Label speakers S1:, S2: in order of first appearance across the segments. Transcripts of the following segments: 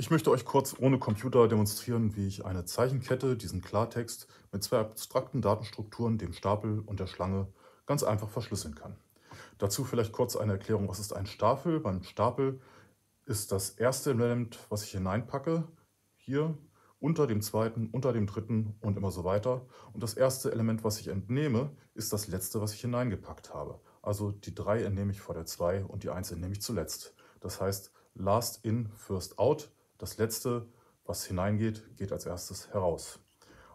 S1: Ich möchte euch kurz ohne Computer demonstrieren, wie ich eine Zeichenkette, diesen Klartext, mit zwei abstrakten Datenstrukturen, dem Stapel und der Schlange, ganz einfach verschlüsseln kann. Dazu vielleicht kurz eine Erklärung, was ist ein Stapel? Beim Stapel ist das erste Element, was ich hineinpacke, hier unter dem zweiten, unter dem dritten und immer so weiter. Und das erste Element, was ich entnehme, ist das letzte, was ich hineingepackt habe. Also die 3 entnehme ich vor der 2 und die 1 entnehme ich zuletzt. Das heißt, last in, first out. Das letzte, was hineingeht, geht als erstes heraus.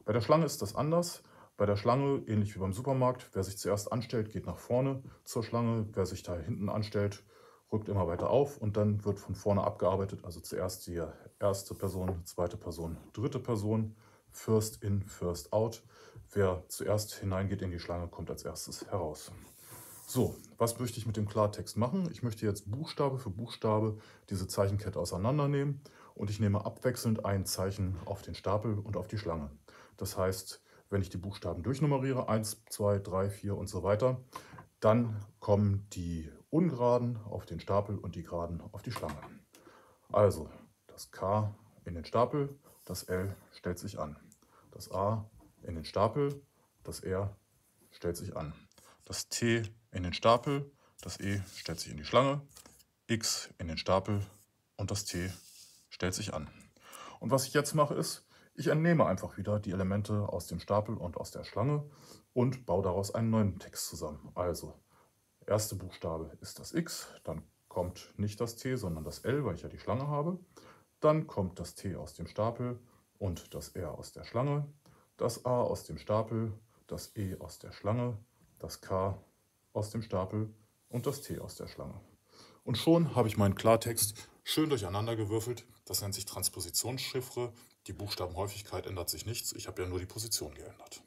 S1: Bei der Schlange ist das anders. Bei der Schlange, ähnlich wie beim Supermarkt, wer sich zuerst anstellt, geht nach vorne zur Schlange. Wer sich da hinten anstellt, rückt immer weiter auf und dann wird von vorne abgearbeitet. Also zuerst die erste Person, zweite Person, dritte Person, First in, First out. Wer zuerst hineingeht in die Schlange, kommt als erstes heraus. So, was möchte ich mit dem Klartext machen? Ich möchte jetzt Buchstabe für Buchstabe diese Zeichenkette auseinandernehmen und ich nehme abwechselnd ein Zeichen auf den Stapel und auf die Schlange. Das heißt, wenn ich die Buchstaben durchnummeriere, 1, 2, 3, 4 und so weiter, dann kommen die Ungeraden auf den Stapel und die Geraden auf die Schlange. Also das K in den Stapel, das L stellt sich an. Das A in den Stapel, das R stellt sich an. Das T in den Stapel, das E stellt sich in die Schlange, X in den Stapel und das T stellt sich an. Und was ich jetzt mache ist, ich entnehme einfach wieder die Elemente aus dem Stapel und aus der Schlange und baue daraus einen neuen Text zusammen. Also erste Buchstabe ist das X, dann kommt nicht das T, sondern das L, weil ich ja die Schlange habe. Dann kommt das T aus dem Stapel und das R aus der Schlange, das A aus dem Stapel, das E aus der Schlange, das K aus dem Stapel und das T aus der Schlange. Und schon habe ich meinen Klartext schön durcheinander gewürfelt. Das nennt sich Transpositionschiffre. Die Buchstabenhäufigkeit ändert sich nichts. Ich habe ja nur die Position geändert.